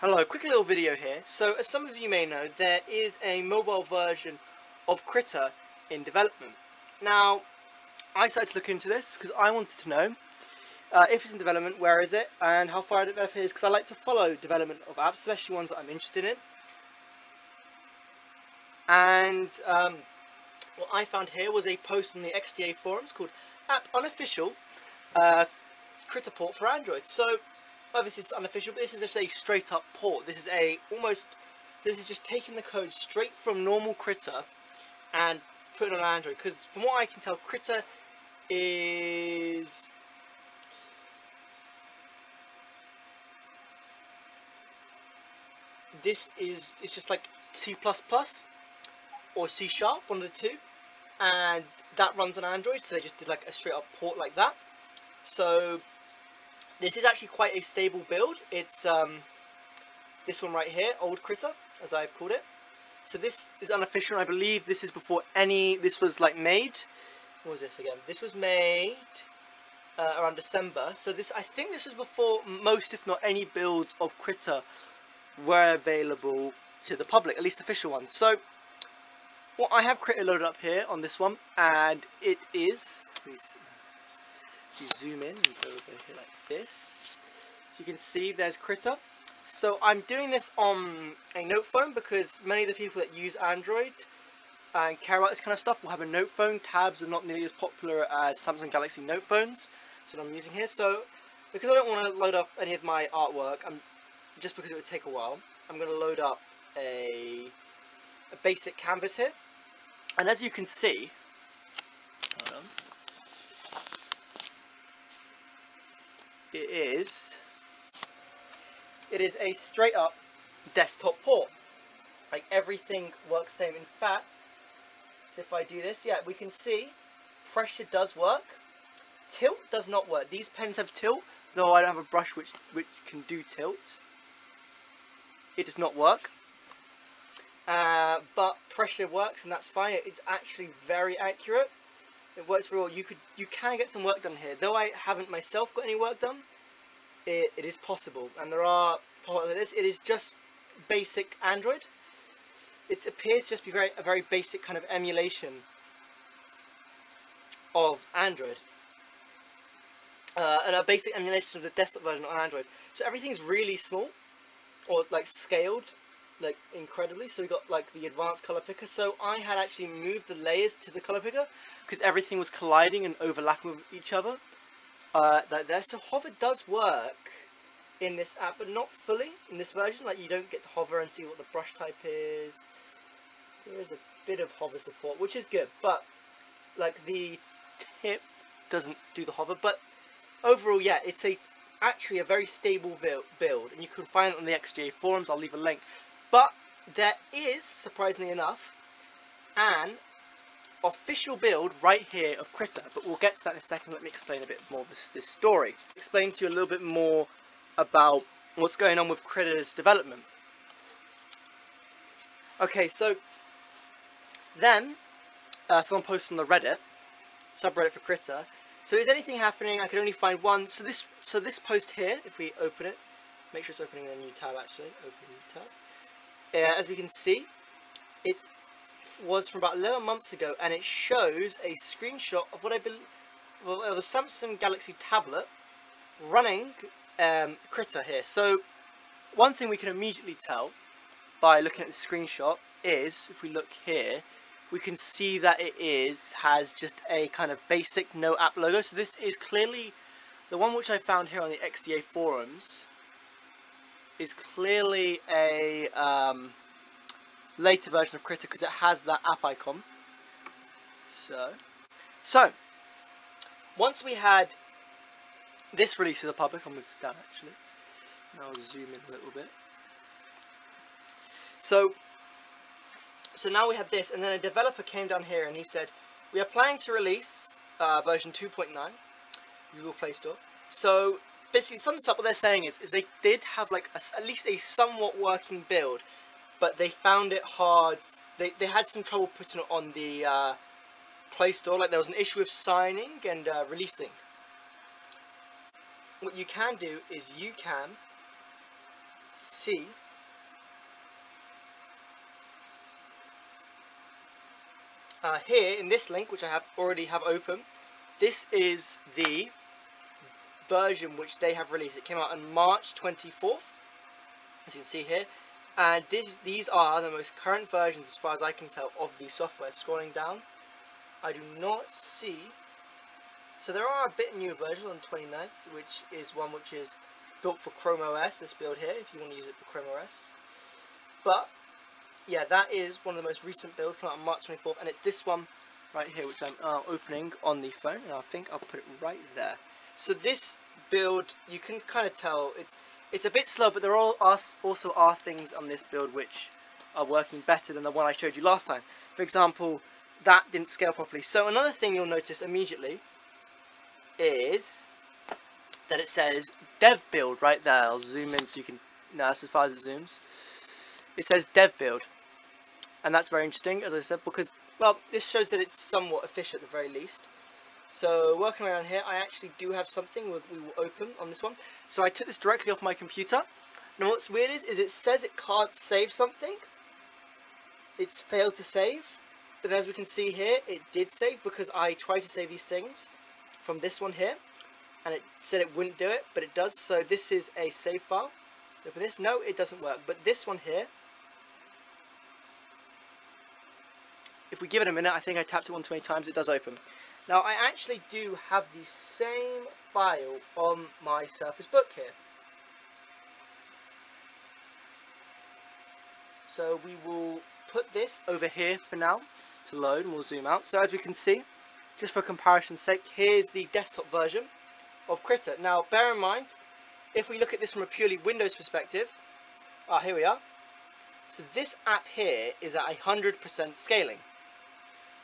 Hello, quick little video here. So as some of you may know, there is a mobile version of Krita in development. Now, I decided to look into this because I wanted to know uh, if it's in development, where is it, and how far it is, because I like to follow development of apps, especially ones that I'm interested in. And um, what I found here was a post on the XDA forums called App Unofficial uh, Krita port for Android. So obviously it's unofficial, but this is just a straight up port. This is a almost, this is just taking the code straight from normal Krita and putting it on Android. Because from what I can tell, Krita is this is it's just like C++ or C Sharp, one of the two, and that runs on Android. So they just did like a straight up port like that. So this is actually quite a stable build. It's um, this one right here, Old Krita, as I've called it. So this is unofficial. I believe this is before any. This was like made. What was this again? This was made uh, around December. So this, I think, this was before most, if not any, builds of Krita were available to the public, at least official ones. So well, I have Krita loaded up here on this one, and it is. Please, if you zoom in go over here like this, you can see there's Krita. So I'm doing this on a note phone because many of the people that use Android and care about this kind of stuff will have a note phone. Tabs are not nearly as popular as Samsung Galaxy Note phones. So what I'm using here. So because I don't want to load up any of my artwork, I'm just because it would take a while, I'm going to load up a, a basic canvas here. And as you can see, it is it is a straight up desktop port. Like everything works same. In fact so if I do this yeah we can see pressure does work. Tilt does not work. These pens have tilt though I don't have a brush which which can do tilt. It does not work. Uh, but pressure works and that's fine. It's actually very accurate it works for all. You could, you can get some work done here. Though I haven't myself got any work done, it, it is possible. And there are parts like this. It is just basic Android. It appears to just be very a very basic kind of emulation of Android. Uh, and a basic emulation of the desktop version on Android. So everything's really small, or like scaled like incredibly. So we got like the advanced color picker. So I had actually moved the layers to the color picker because everything was colliding and overlapping with each other uh, like there. So hover does work in this app but not fully in this version. Like you don't get to hover and see what the brush type is. There is a bit of hover support which is good but like the tip doesn't do the hover. But overall yeah it's a actually a very stable build and you can find it on the XDA forums. I'll leave a link but there is, surprisingly enough, an official build right here of Krita, but we'll get to that in a second. Let me explain a bit more this, this story. Explain to you a little bit more about what's going on with Krita's development. Okay, so then uh, someone posted on the Reddit, subreddit for Krita. so is anything happening? I could only find one. So this so this post here, if we open it, make sure it's opening in a new tab actually, open new tab uh, as we can see, it was from about 11 months ago and it shows a screenshot of what I believe well, of a Samsung Galaxy tablet running um, here. So one thing we can immediately tell by looking at the screenshot is, if we look here, we can see that it is has just a kind of basic no app logo. So this is clearly the one which I found here on the XDA forums is clearly a um, later version of Krita because it has that app icon. So, so once we had this release to the public, I'll move this down actually. Now I'll zoom in a little bit. So, so now we had this, and then a developer came down here and he said, we are planning to release uh, version 2.9, Google Play Store. So basically sums up what they're saying is, is they did have like a, at least a somewhat working build, but they found it hard. They, they had some trouble putting it on the uh, Play Store. Like there was an issue with signing and uh, releasing. What you can do is you can see, uh, here in this link, which I have already have open, this is the version which they have released. It came out on March 24th, as you can see here. And this, these are the most current versions, as far as I can tell, of the software. Scrolling down, I do not see... So there are a bit newer versions on the 29th, which is one which is built for Chrome OS, this build here, if you want to use it for Chrome OS. But, yeah, that is one of the most recent builds, came out on March 24th, and it's this one right here, which I'm uh, opening on the phone, and I think I'll put it right there. So this build, you can kind of tell, it's it's a bit slow, but there are also are things on this build which are working better than the one I showed you last time. For example, that didn't scale properly. So another thing you'll notice immediately is that it says dev build right there. I'll zoom in so you can, no, that's as far as it zooms. It says dev build. And that's very interesting, as I said, because, well, this shows that it's somewhat efficient at the very least. So working around here, I actually do have something we will open on this one. So I took this directly off my computer. Now what's weird is, is it says it can't save something. It's failed to save. But as we can see here, it did save because I tried to save these things from this one here. And it said it wouldn't do it, but it does. So this is a save file. for this, no, it doesn't work. But this one here, if we give it a minute, I think I tapped it one too many times, it does open. Now I actually do have the same file on my Surface Book here. So we will put this over here for now to load and we'll zoom out. So as we can see, just for comparison's sake, here's the desktop version of Krita. Now bear in mind, if we look at this from a purely Windows perspective, ah here we are. So this app here is at 100% scaling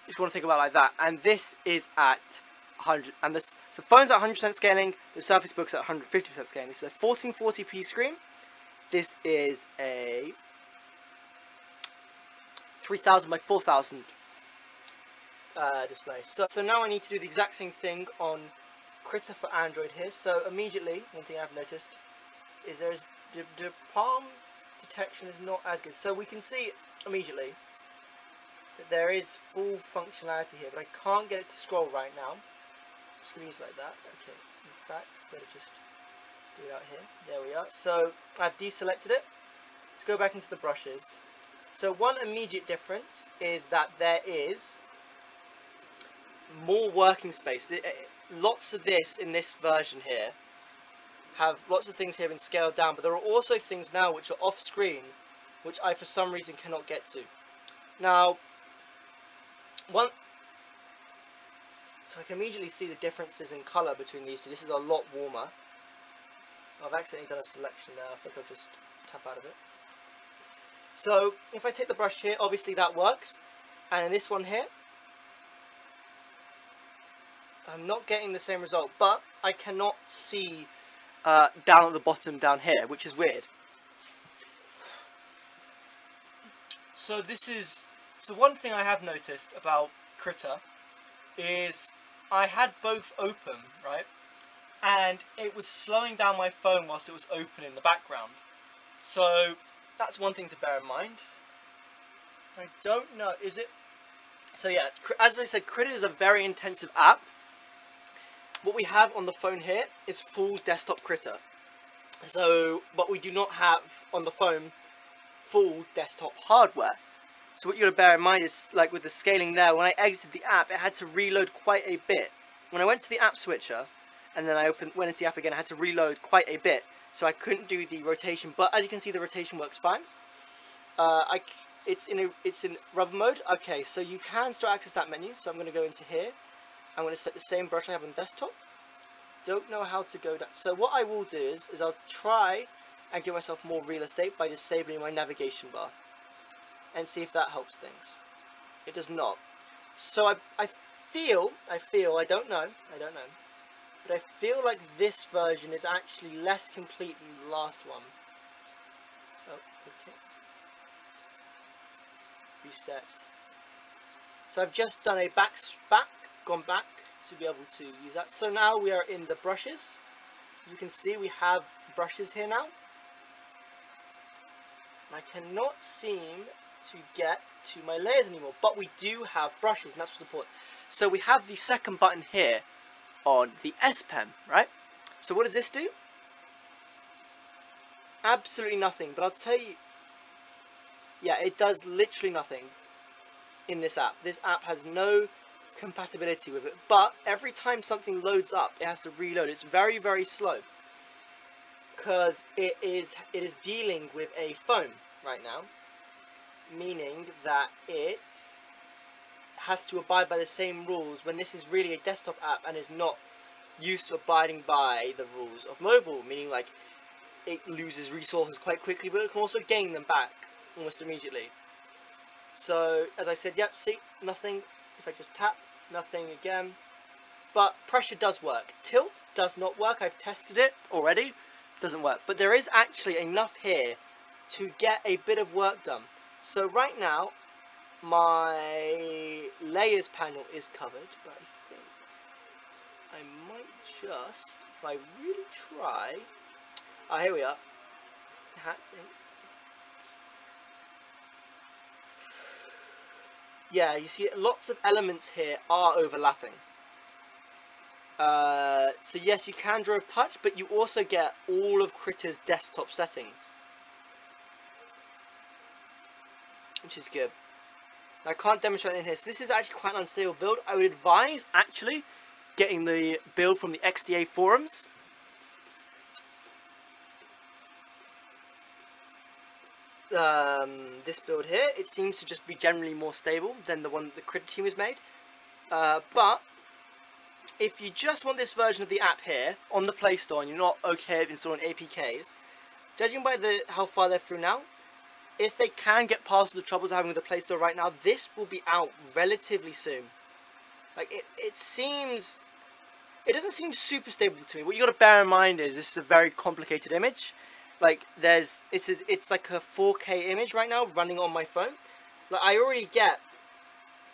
if you want to think about like that. And this is at 100, and this, so the phone's at 100% scaling, the Surface Book's at 150% scaling. This is a 1440p screen. This is a 3000 by 4000 uh, display. So, so now I need to do the exact same thing on Krita for Android here. So immediately, one thing I've noticed is there's the, the palm detection is not as good. So we can see immediately there is full functionality here, but I can't get it to scroll right now. I'm just going to use like that. Okay, in fact, better just do it out here. There we are. So I've deselected it. Let's go back into the brushes. So one immediate difference is that there is more working space. Lots of this in this version here have lots of things here been scaled down, but there are also things now which are off screen, which I for some reason cannot get to. Now, one, so I can immediately see the differences in colour between these two. This is a lot warmer. I've accidentally done a selection there. I think I'll just tap out of it. So if I take the brush here, obviously that works. And in this one here, I'm not getting the same result, but I cannot see uh, down at the bottom down here, which is weird. So this is so one thing I have noticed about Krita is I had both open, right? And it was slowing down my phone whilst it was open in the background. So that's one thing to bear in mind. I don't know, is it? So yeah, as I said, Krita is a very intensive app. What we have on the phone here is full desktop Krita. So, but we do not have on the phone full desktop hardware. So what you got to bear in mind is, like with the scaling there, when I exited the app, it had to reload quite a bit. When I went to the app switcher, and then I opened, went into the app again, I had to reload quite a bit. So I couldn't do the rotation, but as you can see, the rotation works fine. Uh, I, it's in a, it's in rubber mode. Okay, so you can still access that menu. So I'm going to go into here. I'm to set the same brush I have on desktop. Don't know how to go that. So what I will do is, is I'll try and give myself more real estate by disabling my navigation bar and see if that helps things. It does not. So I, I feel, I feel, I don't know, I don't know, but I feel like this version is actually less complete than the last one. Oh, okay. Reset. So I've just done a back, back, gone back to be able to use that. So now we are in the brushes. You can see we have brushes here now. I cannot seem to get to my layers anymore. But we do have brushes, and that's what's important. So we have the second button here on the S Pen, right? So what does this do? Absolutely nothing, but I'll tell you, yeah, it does literally nothing in this app. This app has no compatibility with it, but every time something loads up, it has to reload. It's very, very slow because it is it is dealing with a phone right now, meaning that it has to abide by the same rules when this is really a desktop app and is not used to abiding by the rules of mobile, meaning like it loses resources quite quickly, but it can also gain them back almost immediately. So, as I said, yep, see, nothing. If I just tap, nothing again. But pressure does work. Tilt does not work. I've tested it already. Doesn't work. But there is actually enough here to get a bit of work done. So right now, my layers panel is covered, but I think I might just, if I really try, ah, here we are. Yeah, you see lots of elements here are overlapping. Uh, so yes, you can draw with touch, but you also get all of Krita's desktop settings. Which is good. I can't demonstrate in here. So this is actually quite an unstable build. I would advise, actually, getting the build from the XDA forums. Um, this build here, it seems to just be generally more stable than the one that the Krita team has made. Uh, but, if you just want this version of the app here, on the Play Store, and you're not okay with installing APKs, judging by the how far they're through now, if they can get past the troubles they're having with the Play Store right now, this will be out relatively soon. Like, it, it seems... It doesn't seem super stable to me. What you got to bear in mind is this is a very complicated image. Like, there's... It's, a, it's like a 4K image right now running on my phone. Like, I already get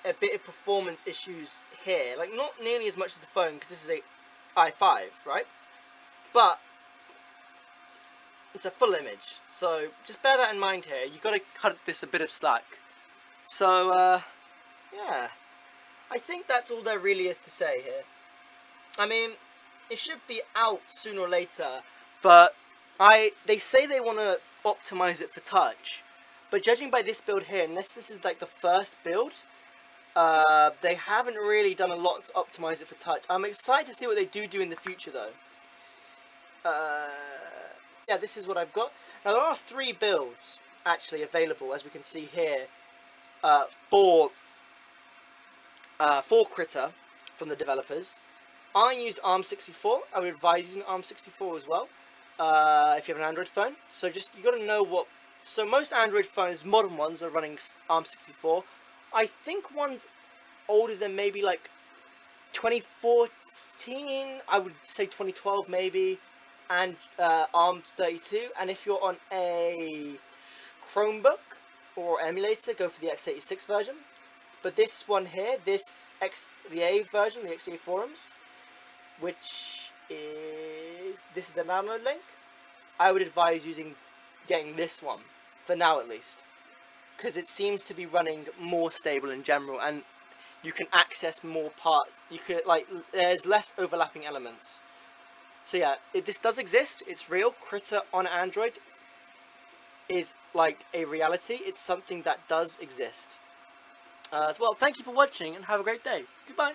a bit of performance issues here. Like, not nearly as much as the phone, because this is a i5, right? But it's a full image. So just bear that in mind here. You've got to cut this a bit of slack. So, uh, yeah. I think that's all there really is to say here. I mean, it should be out sooner or later, but I they say they want to optimize it for touch. But judging by this build here, unless this is like the first build, uh, they haven't really done a lot to optimize it for touch. I'm excited to see what they do do in the future though. Uh, yeah, this is what I've got. Now, there are three builds actually available, as we can see here, uh, for, uh, for Krita from the developers. I used ARM64. I would advise using ARM64 as well, uh, if you have an Android phone. So just, you got to know what... So most Android phones, modern ones, are running ARM64. I think one's older than maybe like 2014, I would say 2012 maybe and uh, ARM32 and if you're on a Chromebook or emulator go for the x86 version. But this one here this X the A version the XDA forums which is this is the download link I would advise using getting this one for now at least. Because it seems to be running more stable in general and you can access more parts. You could like there's less overlapping elements so yeah, it, this does exist. It's real. Krita on Android is like a reality. It's something that does exist. Uh, as well, thank you for watching and have a great day. Goodbye.